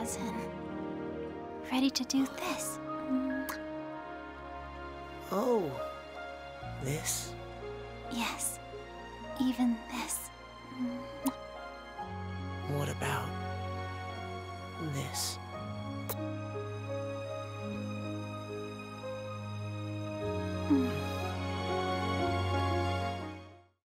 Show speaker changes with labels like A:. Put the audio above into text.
A: as ready to do this.
B: Oh, this?
A: Yes, even this.
B: What about this?
A: Mm.